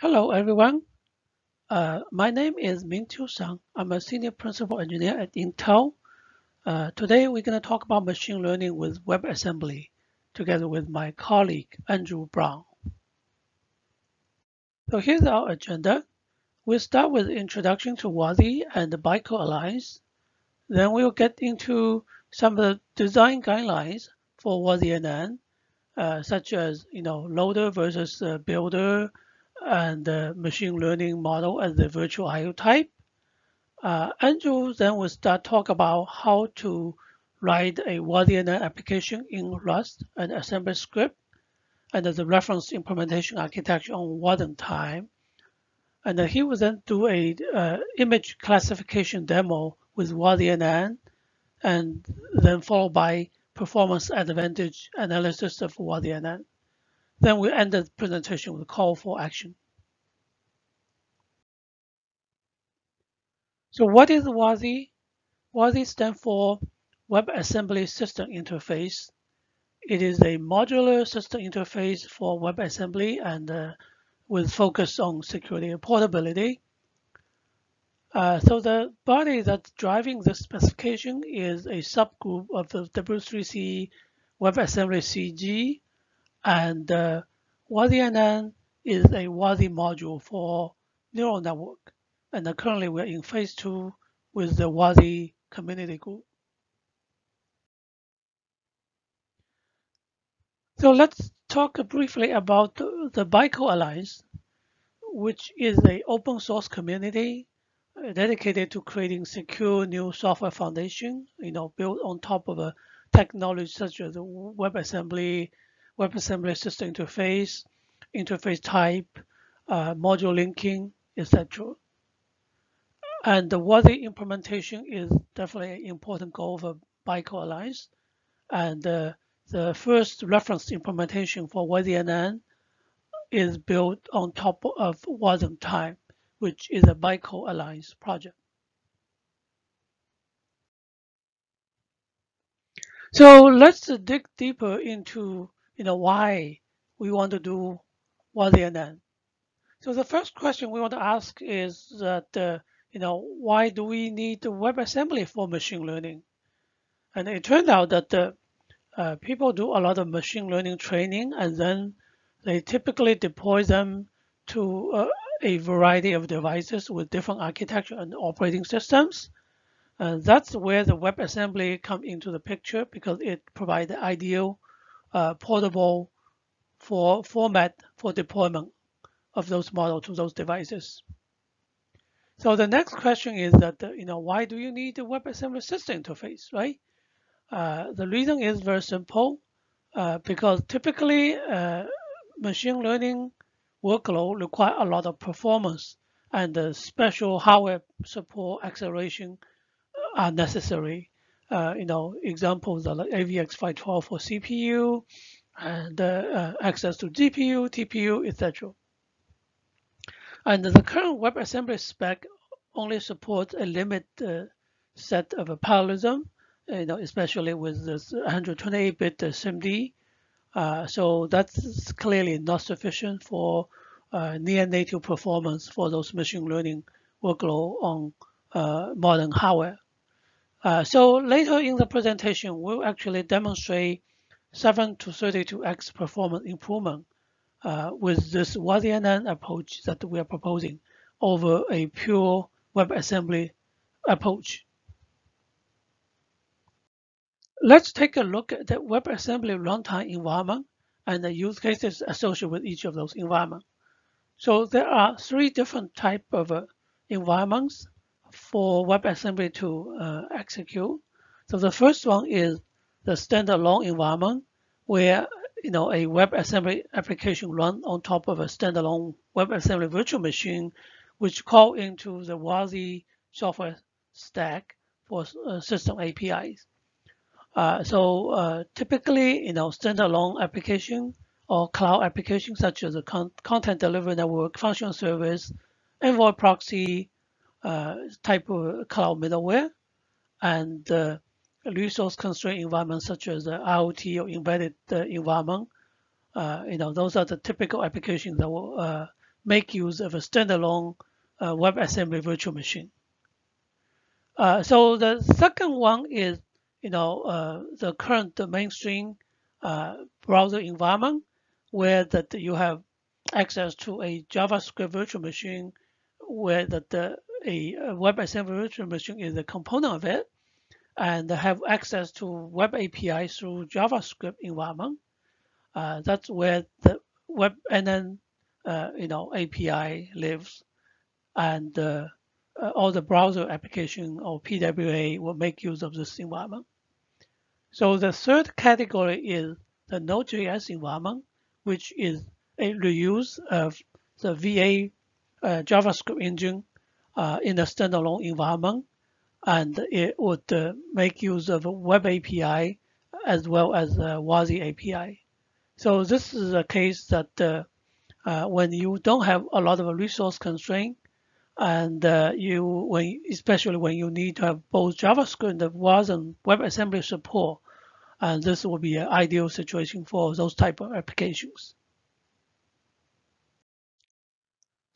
Hello, everyone. Uh, my name is Mingqiu Sun. I'm a senior principal engineer at Intel. Uh, today, we're going to talk about machine learning with WebAssembly together with my colleague, Andrew Brown. So here's our agenda. We'll start with introduction to WASI and the Bytecode Alliance. Then we'll get into some of the design guidelines for WASI-NN, uh, such as you know loader versus uh, builder, and the machine learning model as the virtual IO type. Uh, Andrew then will start talk about how to write a WASI-NN application in Rust and AssemblyScript and the reference implementation architecture on Wasmtime. And he will then do a uh, image classification demo with WASI-NN and then followed by performance advantage analysis of WASI-NN. Then we end the presentation with a call for action. So what is WASI? WASI stands for WebAssembly System Interface. It is a modular system interface for WebAssembly and uh, with focus on security and portability. Uh, so the body that's driving this specification is a subgroup of the W3C WebAssembly CG and uh, WASI-NN is a WASI module for neural network. And uh, currently we're in phase two with the WASI community group. So let's talk briefly about the Bytecode Alliance, which is an open source community uh, dedicated to creating secure new software foundation, you know, built on top of a technology such as WebAssembly, WebAssembly system interface, interface type, uh, module linking, etc. And the WASI implementation is definitely an important goal of Bytecode Alliance. And uh, the first reference implementation for WASI-NN is built on top of Wasmtime, which is a Bytecode Alliance project. So let's dig deeper into you know why we want to do WASI-NN. So the first question we want to ask is that uh, you know why do we need WebAssembly for machine learning? And it turned out that the uh, people do a lot of machine learning training and then they typically deploy them to uh, a variety of devices with different architecture and operating systems. And that's where the WebAssembly come into the picture because it provides the ideal uh, portable for format for deployment of those models to those devices. So the next question is that, uh, you know, why do you need a WebAssembly system interface, right? Uh, the reason is very simple, uh, because typically uh, machine learning workload require a lot of performance and special hardware support acceleration are necessary. Uh, you know, examples are like AVX512 for CPU and uh, access to GPU, TPU, etc. And the current WebAssembly spec only supports a limited set of parallelism you know, especially with this 128-bit SIMD. Uh, so that's clearly not sufficient for uh, near native performance for those machine learning workload on uh, modern hardware. Uh, so later in the presentation, we'll actually demonstrate 7 to 32x performance improvement uh, with this WASI-NN approach that we are proposing over a pure WebAssembly approach. Let's take a look at the WebAssembly runtime environment and the use cases associated with each of those environments. So there are three different type of uh, environments for WebAssembly to uh, execute. So the first one is the standalone environment where you know a WebAssembly application run on top of a standalone WebAssembly virtual machine, which call into the WASI software stack for uh, system APIs. Uh, so uh, typically, you know, standalone application or cloud applications such as a con content delivery network, function service, envoy proxy type of cloud middleware, and uh, resource constrained environments such as the IoT or embedded uh, environment. Uh, you know, those are the typical applications that will make use of a standalone uh, WebAssembly virtual machine. Uh, so the second one is, you know, uh, the current mainstream uh, browser environment where that you have access to a JavaScript virtual machine where that the, a, WebAssembly virtual machine is a component of it and have access to web API through JavaScript environment. Uh, that's where the web and then uh, you know API lives, and uh, uh all the browser application or PWA will make use of this environment. So the third category is the Node.js environment, which is a reuse of the V8 uh, JavaScript engine in a standalone environment, and it would uh, make use of Web API as well as WASI API. So this is a case that uh, uh, when you don't have a lot of resource constraint, and uh, you when especially when you need to have both JavaScript and WAS and WebAssembly support, and this will be an ideal situation for those type of applications.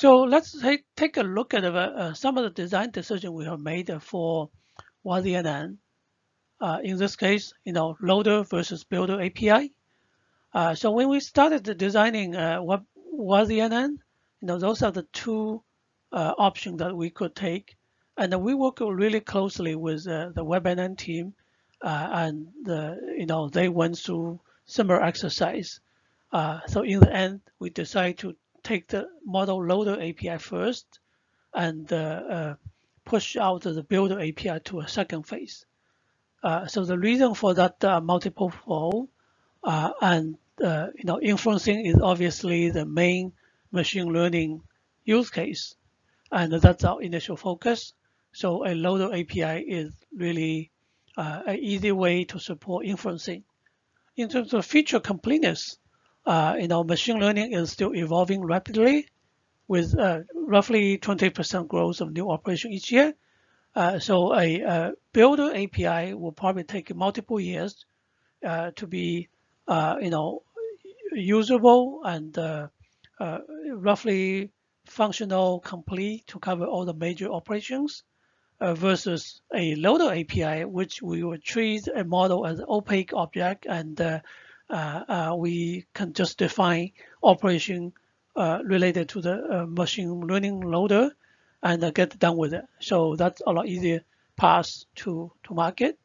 So let's take, take a look at uh, some of the design decisions we have made for WASI Uh, in this case, you know, loader versus builder API. Uh, so when we started designing uh, WASI you know, those are the two uh, options that we could take. And we work really closely with uh, the WebNN team, uh, and the, you know they went through similar exercise. Uh, so in the end, we decided to take the model loader API first and uh, uh, push out the builder API to a second phase. Uh, so the reason for that multiple flow and you know inferencing is obviously the main machine learning use case, and that's our initial focus. So a loader API is really uh, an easy way to support inferencing. In terms of feature completeness, uh, you know, machine learning is still evolving rapidly with uh, roughly 20% growth of new operation each year. Uh, so a, a, builder API will probably take multiple years uh, to be, uh, you know, usable and uh, roughly functional complete to cover all the major operations versus a loader API, which we will treat a model as an opaque object and uh, uh, we can just define operation uh, related to the machine learning loader and get done with it. So that's a lot easier path to, to market.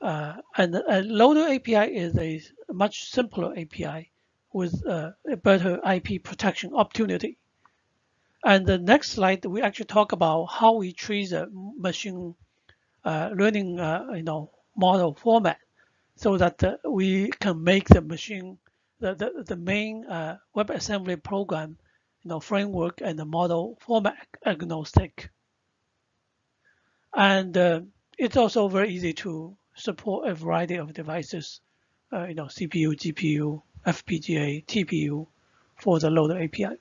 Uh, and a loader API is a much simpler API with uh, a better IP protection opportunity. And the next slide, we actually talk about how we treat the machine uh, learning, you know, model format so that uh, we can make the machine, the, the, the main uh, WebAssembly program, you know, framework and the model format agnostic. And uh, it's also very easy to support a variety of devices, uh, you know, CPU, GPU, FPGA, TPU for the loader API.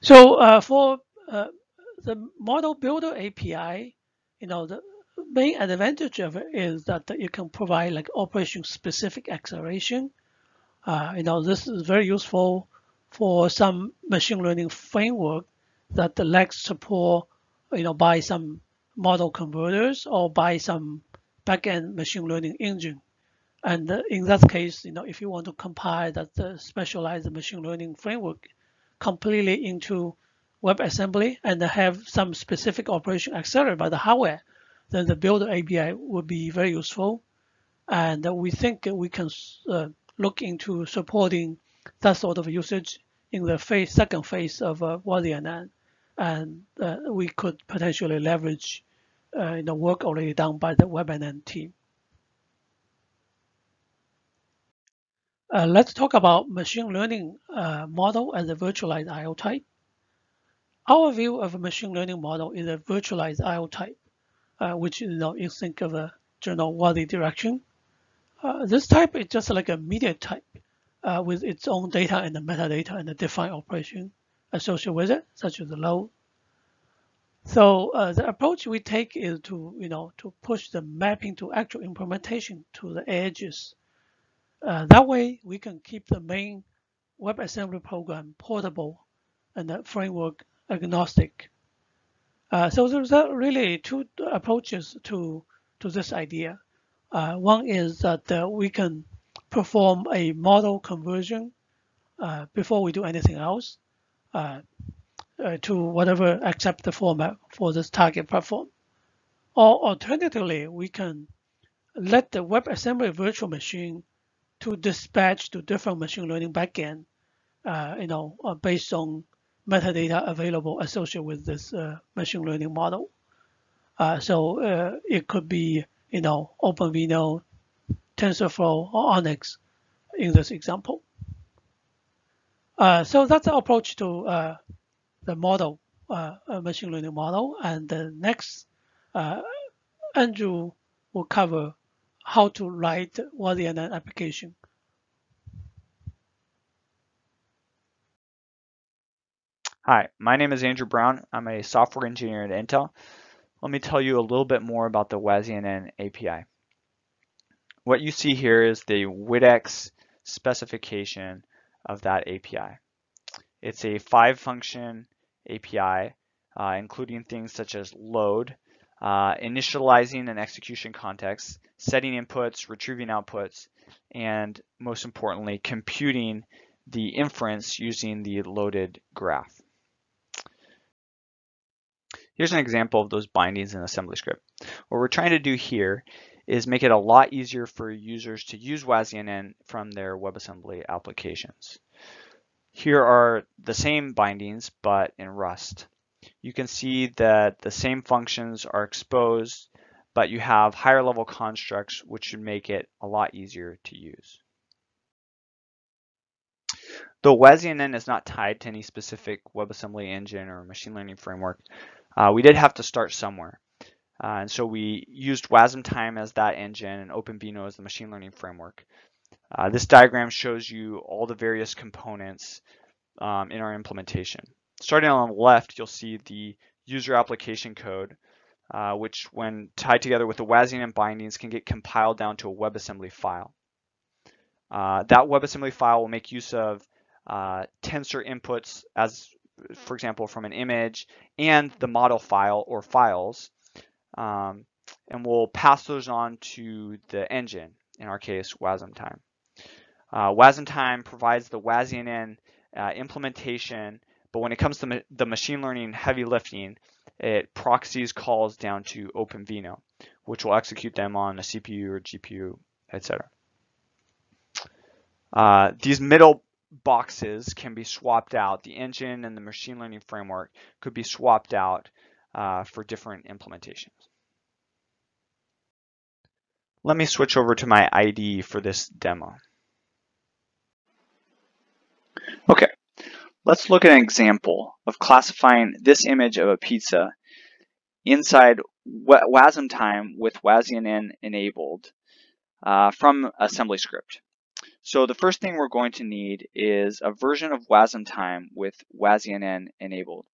So uh, for uh, the model builder API, you know, the, main advantage of it is that you can provide like operation specific acceleration. Uh, you know, this is very useful for some machine learning framework that lacks support, you know, by some model converters or by some backend machine learning engine. And in that case, you know, if you want to compile that uh, specialized machine learning framework completely into WebAssembly and have some specific operation accelerated by the hardware, then the builder API would be very useful. And we think we can uh, look into supporting that sort of usage in the phase, second phase of uh. And uh, we could potentially leverage uh, the work already done by the WebNN team. Uh, let's talk about machine learning uh, model as a virtualized IO type. Our view of a machine learning model is a virtualized IO type uh, which you know you think of a general WASI direction. Uh, this type is just like a media type uh, with its own data and the metadata and the defined operation associated with it, such as the load. So uh, the approach we take is to you know to push the mapping to actual implementation to the edges. Uh, that way we can keep the main WebAssembly program portable and the framework agnostic. Uh, so there's really two approaches to, to this idea. Uh, one is that uh, we can perform a model conversion uh, before we do anything else uh, uh, to whatever accepted format for this target platform. Or alternatively, we can let the WebAssembly virtual machine to dispatch to different machine learning backend, you know, based on metadata available associated with this uh, machine learning model. Uh, so uh, it could be, you know, OpenVINO, TensorFlow, or ONNX in this example. Uh, so that's the approach to the model, machine learning model. And the next, Andrew will cover how to write WASI-NN application. Hi, my name is Andrew Brown. I'm a software engineer at Intel. Let me tell you a little bit more about the WASI-NN API. What you see here is the WITX specification of that API. It's a five function API, uh, including things such as load, uh, initializing an execution context, setting inputs, retrieving outputs, and most importantly, computing the inference using the loaded graph. Here's an example of those bindings in AssemblyScript. What we're trying to do here is make it a lot easier for users to use WASI-NN from their WebAssembly applications. Here are the same bindings, but in Rust you can see that the same functions are exposed, but you have higher level constructs, which should make it a lot easier to use. Though WASI-NN is not tied to any specific WebAssembly engine or machine learning framework, uh, we did have to start somewhere. Uh, and so we used WasmTime as that engine and OpenVINO as the machine learning framework. Uh, this diagram shows you all the various components um, in our implementation. Starting on the left, you'll see the user application code, uh, which when tied together with the WASI-NN bindings can get compiled down to a WebAssembly file. Uh, that WebAssembly file will make use of uh, tensor inputs as, for example, from an image and the model file or files, um, and we'll pass those on to the engine, in our case, WasmTime. Uh, WasmTime provides the WASI-NN uh, implementation but when it comes to ma the machine learning heavy lifting, it proxies calls down to OpenVINO, which will execute them on a CPU or GPU, etc. Uh, these middle boxes can be swapped out. The engine and the machine learning framework could be swapped out uh, for different implementations. Let me switch over to my IDE for this demo. Okay, Let's look at an example of classifying this image of a pizza inside WasmTime with WASI-NN enabled uh, from AssemblyScript. So the first thing we're going to need is a version of WasmTime with WASI-NN enabled.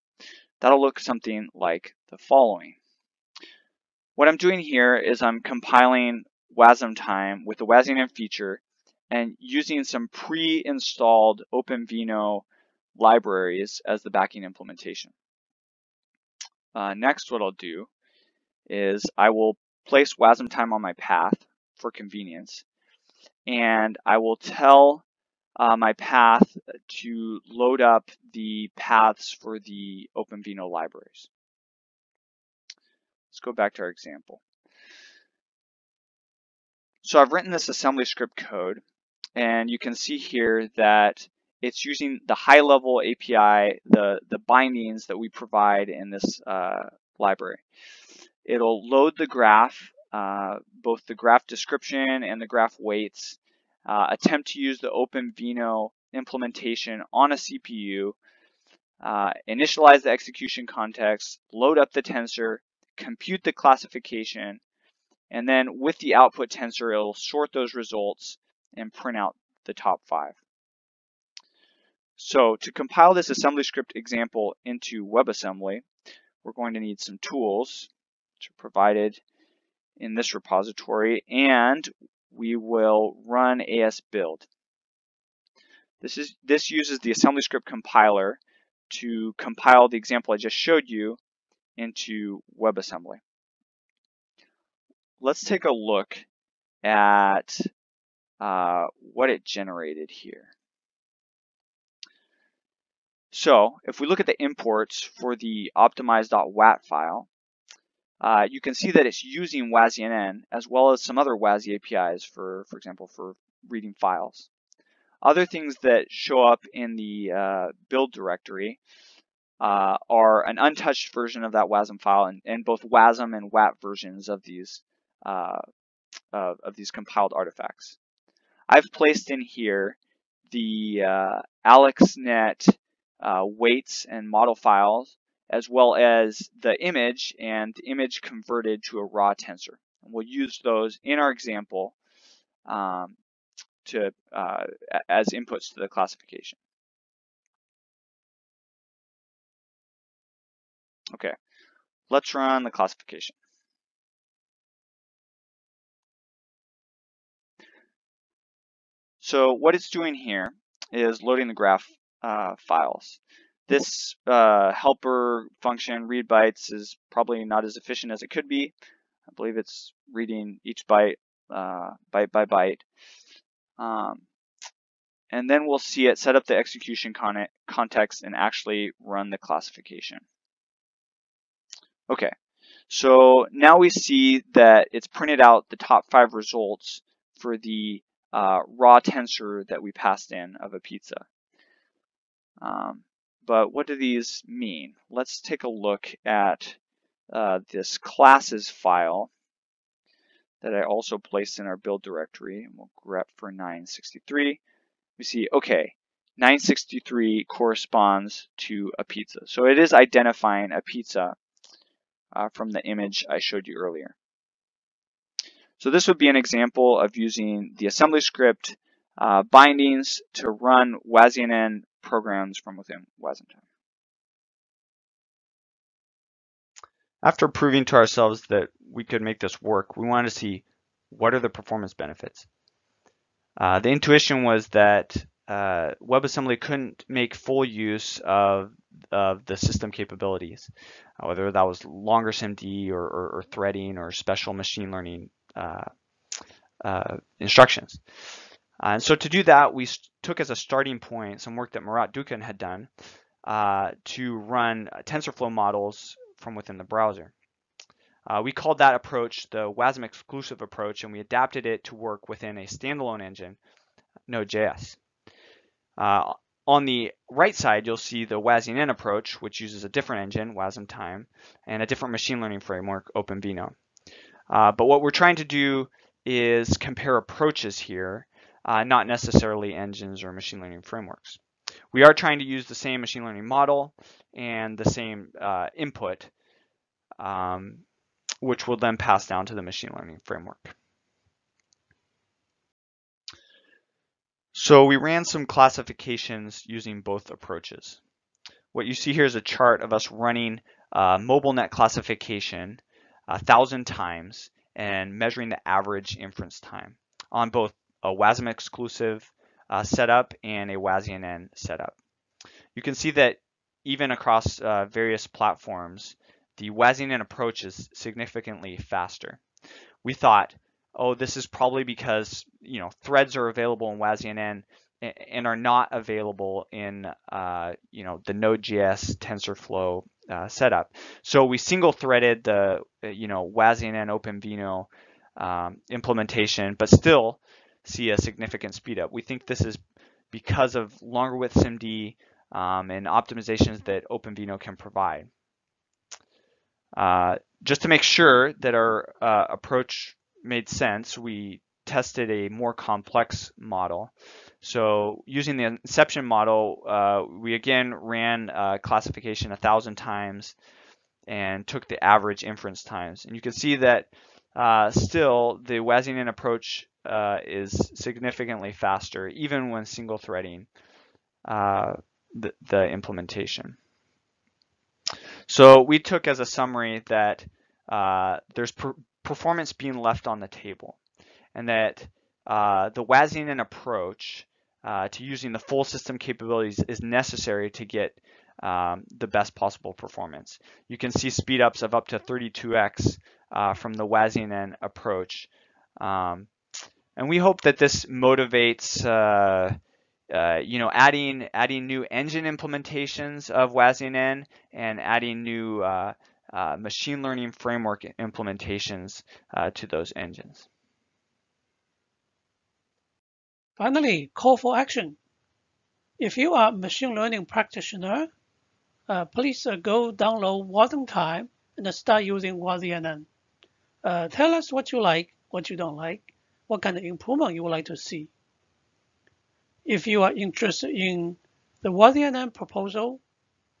That'll look something like the following. What I'm doing here is I'm compiling WasmTime with the WASI-NN feature and using some pre-installed OpenVINO libraries as the backing implementation. Uh, next, what I'll do is I will place WasmTime on my path for convenience, and I will tell uh, my path to load up the paths for the OpenVINO libraries. Let's go back to our example. So I've written this AssemblyScript code, and you can see here that it's using the high level API, the, the bindings that we provide in this uh, library. It'll load the graph, uh, both the graph description and the graph weights, uh, attempt to use the OpenVINO implementation on a CPU, uh, initialize the execution context, load up the tensor, compute the classification, and then with the output tensor, it'll sort those results and print out the top five. So to compile this AssemblyScript example into WebAssembly, we're going to need some tools which are provided in this repository, and we will run AS build. This is this uses the AssemblyScript compiler to compile the example I just showed you into WebAssembly. Let's take a look at uh, what it generated here. So if we look at the imports for the optimize.wat file, uh, you can see that it's using WASI-NN as well as some other WASI APIs for, for example, for reading files. Other things that show up in the uh, build directory uh, are an untouched version of that WASM file and, and both WASM and WAT versions of these uh, of these compiled artifacts. I've placed in here the uh, AlexNet uh, weights and model files as well as the image and the image converted to a raw tensor. And we'll use those in our example um, to uh, as inputs to the classification. Okay, let's run the classification. So what it's doing here is loading the graph uh, files. This uh, helper function, read bytes, is probably not as efficient as it could be. I believe it's reading each byte uh, byte by byte. Um, and then we'll see it set up the execution con context and actually run the classification. Okay, so now we see that it's printed out the top five results for the uh, raw tensor that we passed in of a pizza. Um, but what do these mean? Let's take a look at uh, this classes file that I also placed in our build directory. And we'll grep for 963. We see, okay, 963 corresponds to a pizza. So it is identifying a pizza uh, from the image I showed you earlier. So this would be an example of using the AssemblyScript uh, bindings to run WASI-NN programs from within WASMTime. After proving to ourselves that we could make this work, we wanted to see what are the performance benefits. Uh, the intuition was that uh, WebAssembly couldn't make full use of, of the system capabilities, uh, whether that was longer SIMD or, or, or, threading or special machine learning uh, uh, instructions. And so to do that, we took as a starting point some work that Murat Dukan had done uh, to run TensorFlow models from within the browser. Uh, we called that approach the WASM exclusive approach, and we adapted it to work within a standalone engine, Node.js. Uh, on the right side, you'll see the WASI-NN approach, which uses a different engine, WASM Time, and a different machine learning framework, OpenVINO. Uh, but what we're trying to do is compare approaches here uh, not necessarily engines or machine learning frameworks. We are trying to use the same machine learning model and the same uh, input, um, which will then pass down to the machine learning framework. So we ran some classifications using both approaches. What you see here is a chart of us running uh, MobileNet classification a thousand times and measuring the average inference time on both a WASM exclusive uh, setup and a WASI-NN setup. You can see that even across uh, various platforms, the WASI-NN approach is significantly faster. We thought, oh, this is probably because you know threads are available in WASI-NN and are not available in uh, you know the Node.js TensorFlow uh, setup. So we single threaded the you know WASI-NN OpenVINO um, implementation, but still see a significant speed up. We think this is because of longer width SIMD um, and optimizations that OpenVINO can provide. Uh, just to make sure that our uh, approach made sense, we tested a more complex model. So using the inception model, uh, we again ran uh, classification a thousand times and took the average inference times. And you can see that uh, still the WASI-NN approach uh, is significantly faster, even when single threading uh, the, the, implementation. So we took as a summary that uh, there's per performance being left on the table, and that uh, the WASI-NN approach uh, to using the full system capabilities is necessary to get um, the best possible performance. You can see speedups of up to 32x uh, from the WASI-NN approach. Um, and we hope that this motivates uh, uh, you know, adding adding new engine implementations of WASI-NN and adding new uh, uh, machine learning framework implementations uh, to those engines. Finally, call for action. If you are a machine learning practitioner, uh, please go download Wasm Time and start using WASI-NN. tell us what you like, what you don't like, what kind of improvement you would like to see. If you are interested in the WASI-NN proposal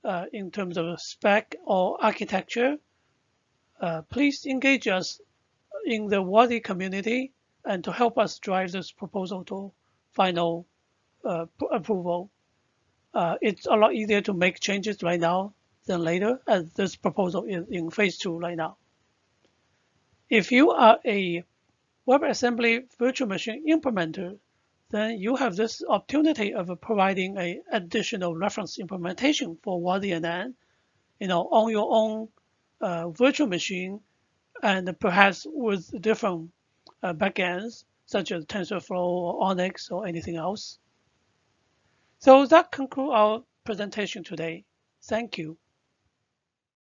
uh, in terms of spec or architecture, uh, please engage us in the WASI community and to help us drive this proposal to final uh, approval. Uh, it's a lot easier to make changes right now than later, as this proposal is in phase two right now. If you are a WebAssembly virtual machine implementer then you have this opportunity of providing a additional reference implementation for WASI-NN, you know, on your own uh, virtual machine, and perhaps with different uh, backends such as TensorFlow or ONNX or anything else. So that concludes our presentation today. Thank you.